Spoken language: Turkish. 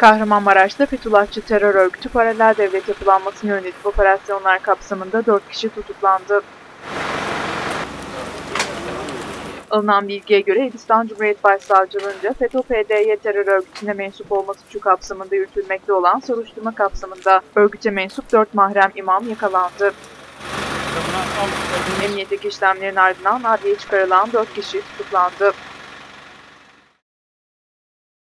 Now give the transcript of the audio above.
Kahramanmaraş'ta Fethullahçı terör örgütü paralel devlet yapılanmasına yönelik operasyonlar kapsamında 4 kişi tutuklandı. Alınan bilgiye göre Hindistan Cumhuriyet Başsavcılığınca FETÖ-PDY terör örgütüne mensup olma suçu kapsamında yürütülmekte olan soruşturma kapsamında örgüte mensup 4 mahrem imam yakalandı. Emniyetteki işlemlerin ardından adliye çıkarılan 4 kişi tutuklandı.